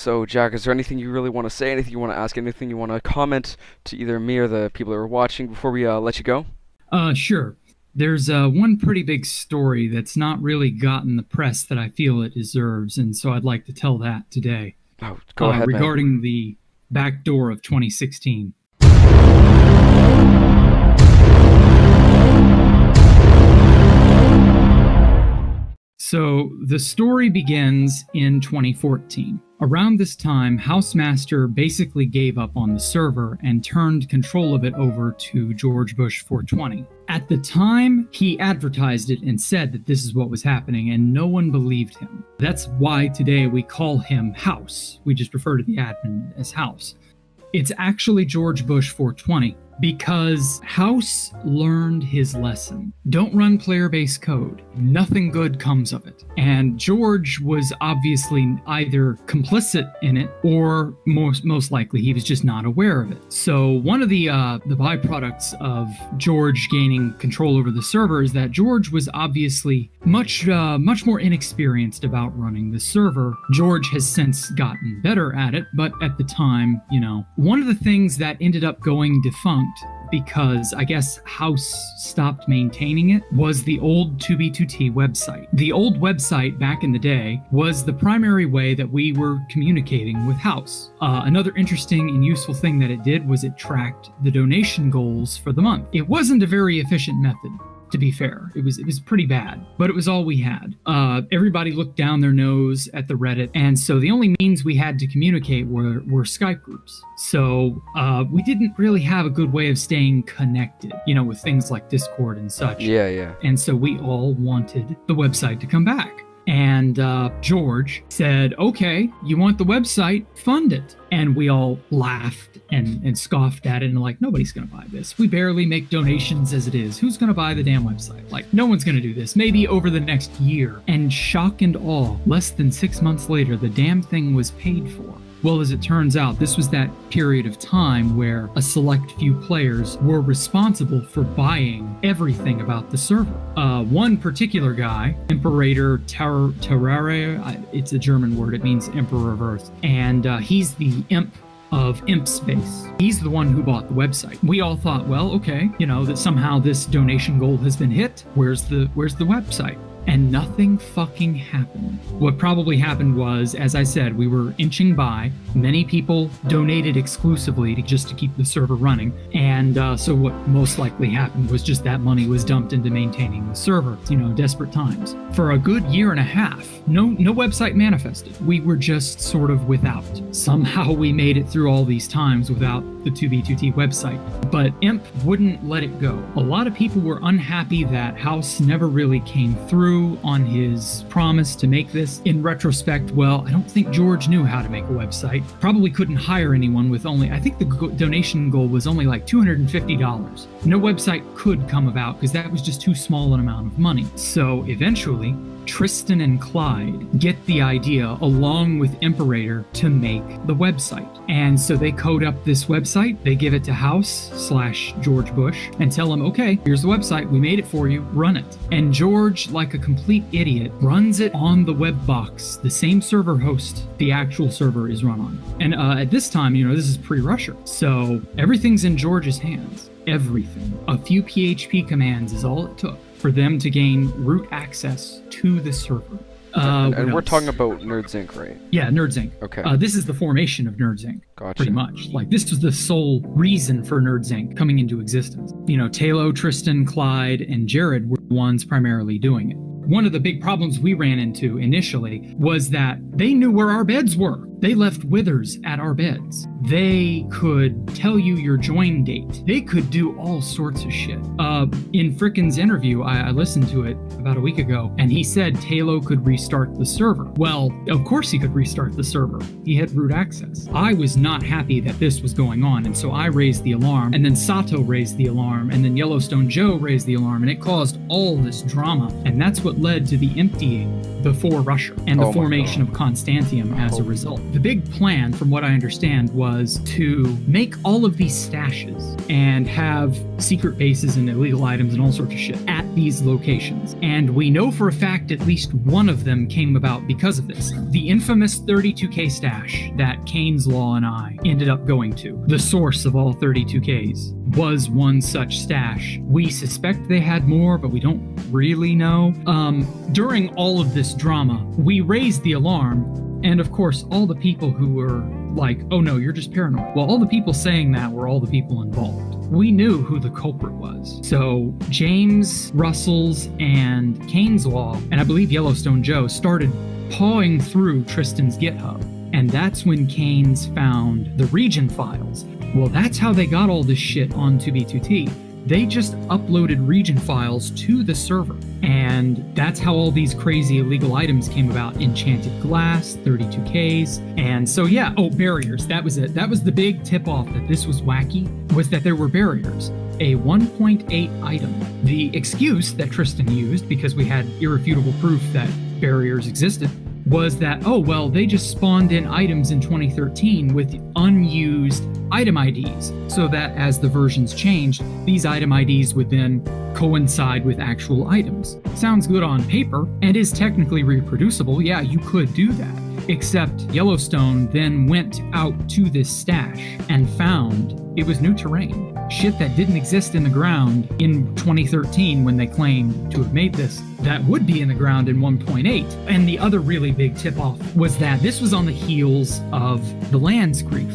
So, Jack, is there anything you really want to say? Anything you want to ask? Anything you want to comment to either me or the people that are watching before we uh, let you go? Uh, sure. There's uh, one pretty big story that's not really gotten the press that I feel it deserves, and so I'd like to tell that today. Oh, go uh, ahead, man. Regarding the back door of 2016. So the story begins in 2014. Around this time, Hausemaster basically gave up on the server and turned control of it over to George Bush 420. At the time, he advertised it and said that this is what was happening, and no one believed him. That's why today we call him Hause. We just refer to the admin as Hause. It's actually George Bush 420 because Hause learned his lesson. Don't run player based code, nothing good comes of it. And George was obviously either complicit in it or most, most likely he was just not aware of it. So, one of the, uh, the byproducts of George gaining control over the server is that George was obviously much, uh, much more inexperienced about running the server. George has since gotten better at it, but at the time, you know, one of the things that ended up going defunct because I guess Hause stopped maintaining it was the old 2B2T website. The old website back in the day was the primary way that we were communicating with Hause. Uh, another interesting and useful thing that it did was it tracked the donation goals for the month. It wasn't a very efficient method to be fair. It was it was pretty bad, but it was all we had. Uh, everybody looked down their nose at the Reddit, and so the only means we had to communicate were were Skype groups. So uh, we didn't really have a good way of staying connected, you know, with things like Discord and such. Yeah, yeah. And so we all wanted the website to come back. And uh, George said, okay, you want the website, fund it. And we all laughed and, and scoffed at it and like, nobody's going to buy this. We barely make donations as it is. Who's going to buy the damn website? Like, no one's going to do this. Maybe over the next year. And shock and awe, less than six months later, the damn thing was paid for. Well, as it turns out, this was that period of time where a select few players were responsible for buying everything about the server. Uh, one particular guy, Imperator Ter- Terrare, it's a German word, it means Emperor of Earth, and uh, he's the imp of Imp Space. He's the one who bought the website. We all thought, well, okay, you know, that somehow this donation goal has been hit. Where's the where's the website? And nothing fucking happened. What probably happened was, as I said, we were inching by. Many people donated exclusively to just to keep the server running, and uh, so what most likely happened was just that money was dumped into maintaining the server. You know, desperate times. For a good year and a half, no no website manifested. We were just sort of without. Somehow we made it through all these times without the 2B2T website, but Imp wouldn't let it go. A lot of people were unhappy that Hause never really came through on his promise to make this. In retrospect, well, I don't think George knew how to make a website. Probably couldn't hire anyone with only, I think the donation goal was only like $250. No website could come about because that was just too small an amount of money. So eventually, Tristan and Clyde get the idea along with Imperator to make the website. And so they code up this website, they give it to Hause slash George Bush and tell him, okay, here's the website, we made it for you, run it. And George, like a complete idiot, runs it on the web box, the same server host the actual server is run on. And uh, at this time, you know, this is pre Russia. So everything's in George's hands. Everything. A few PHP commands is all it took for them to gain root access to the server. Uh, and, we're else? talking about Nerds Inc., right? Yeah, Nerds Inc. Okay. Uh, this is the formation of Nerds Inc. Gotcha. Pretty much. Like, this was the sole reason for Nerds Inc. coming into existence. You know, Talo, Tristan, Clyde, and Jared were the ones primarily doing it. One of the big problems we ran into initially was that they knew where our beds were. They left withers at our beds. They could tell you your join date. They could do all sorts of shit. Uh, in Fr1kin's interview, I, I listened to it about a week ago, and he said Talo could restart the server. Well, of course he could restart the server. He had root access. I was not happy that this was going on, and so I raised the alarm, and then Sato raised the alarm, and then Yellowstone Joe raised the alarm, and it caused all this drama. And that's what led to the emptying before Russia and the Oh formation of Constantiam as a Oh. result. The big plan, from what I understand, was to make all of these stashes and have secret bases and illegal items and all sorts of shit at these locations. And we know for a fact at least one of them came about because of this. The infamous 32K stash that Kane's Law and I ended up going to, the source of all 32Ks, was one such stash. We suspect they had more, but we don't really know. Um, during all of this drama, we raised the alarm and of course, all the people who were like, oh no, you're just paranoid. Well, all the people saying that were all the people involved. We knew who the culprit was. So James Russell's and Kane's Law, and I believe Yellowstone Joe, started pawing through Tristan's GitHub. And that's when Kane's found the region files. Well, that's how they got all this shit on 2B2T they just uploaded region files to the server. And that's how all these crazy illegal items came about. Enchanted glass, 32Ks. And so yeah, oh, barriers. That was it. That was the big tip off that this was wacky, was that there were barriers. A 1.8 item. The excuse that Tristan used, because we had irrefutable proof that barriers existed, was that, oh, well, they just spawned in items in 2013 with unused item IDs, so that as the versions changed, these item IDs would then coincide with actual items. Sounds good on paper and is technically reproducible. Yeah, you could do that. Except Yellowstone then went out to this stash and found it was new terrain. Shit that didn't exist in the ground in 2013 when they claimed to have made this, that would be in the ground in 1.8. And the other really big tip off was that this was on the heels of the lands grief.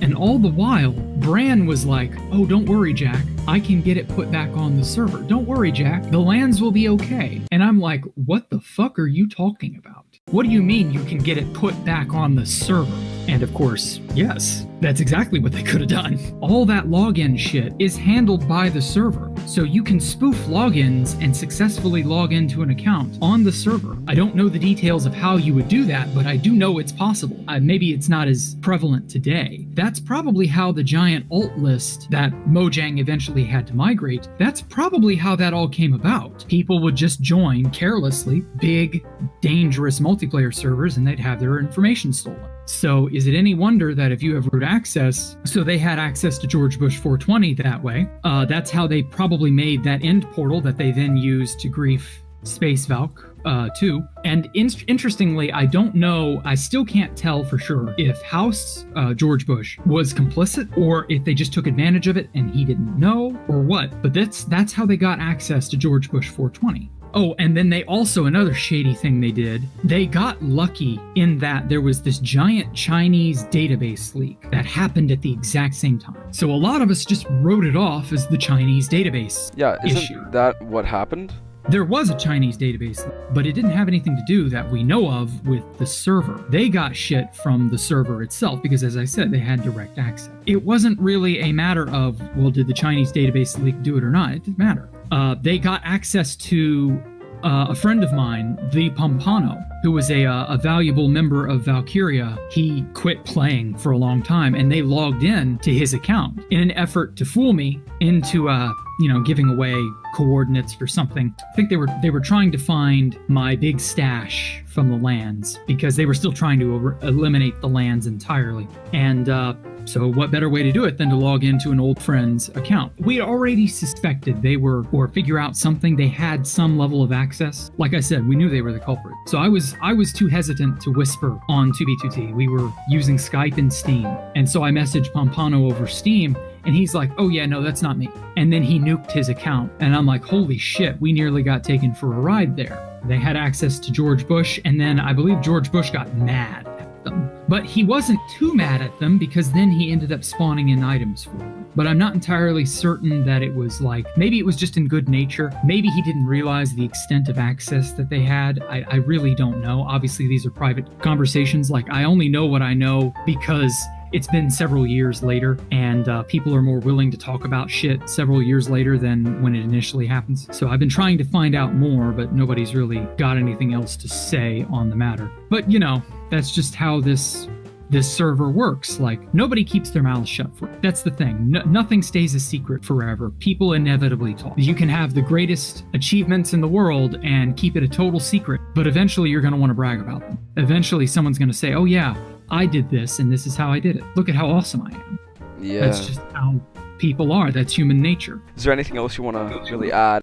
And all the while, Bran was like, Oh, don't worry, Jack. I can get it put back on the server. Don't worry, Jack. The lands will be okay. And I'm like, What the fuck are you talking about? What do you mean you can get it put back on the server? And of course, yes, that's exactly what they could have done. All that login shit is handled by the server, so you can spoof logins and successfully log into an account on the server. I don't know the details of how you would do that, but I do know it's possible. Uh, maybe it's not as prevalent today. That's probably how the giant alt list that Mojang eventually had to migrate, that's probably how that all came about. People would just join carelessly big, dangerous multiplayer servers and they'd have their information stolen. So, is it any wonder that if you have root access, so they had access to George Bush 420 that way? Uh, that's how they probably made that end portal that they then used to grief Space Valk uh, too. And in- interestingly, I don't know, I still can't tell for sure if Hause uh, George Bush was complicit or if they just took advantage of it and he didn't know or what. But that's that's how they got access to George Bush 420. Oh, and then they also, another shady thing they did, they got lucky in that there was this giant Chinese database leak that happened at the exact same time. So a lot of us just wrote it off as the Chinese database. Yeah, isn't issue. that what happened? There was a Chinese database, but it didn't have anything to do that we know of with the server. They got shit from the server itself because, as I said, they had direct access. It wasn't really a matter of, well, did the Chinese database leak do it or not? It didn't matter. Uh, they got access to uh, a friend of mine, the Pompano, who was a, uh, a valuable member of Valkyria, he quit playing for a long time and they logged in to his account in an effort to fool me into, uh, you know, giving away coordinates or something. I think they were they were trying to find my big stash from the lands because they were still trying to er- eliminate the lands entirely. And uh, so, what better way to do it than to log into an old friend's account? We already suspected they were, or figure out something. They had some level of access. Like I said, we knew they were the culprit. So I was, I was too hesitant to whisper on 2B2T. We were using Skype and Steam, and so I messaged Pompano over Steam, and he's like, "Oh yeah, no, that's not me." And then he nuked his account, and I'm like, "Holy shit, we nearly got taken for a ride there." They had access to George Bush, and then I believe George Bush got mad them. But he wasn't too mad at them because then he ended up spawning in items for them. But I'm not entirely certain that it was like, maybe it was just in good nature. Maybe he didn't realize the extent of access that they had. I, I really don't know. Obviously, these are private conversations. Like, I only know what I know because it's been several years later, and uh, people are more willing to talk about shit several years later than when it initially happens. So I've been trying to find out more, but nobody's really got anything else to say on the matter. But you know, that's just how this this server works. Like nobody keeps their mouths shut for it. That's the thing. No, nothing stays a secret forever. People inevitably talk. You can have the greatest achievements in the world and keep it a total secret, but eventually you're going to want to brag about them. Eventually someone's going to say, "Oh yeah, I did this and this is how I did it. Look at how awesome I am. Yeah. That's just how people are. That's human nature. Is there anything else you want to really add?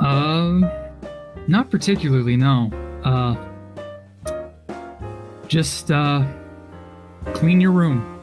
Um, not particularly. No. Uh, just uh, clean your room.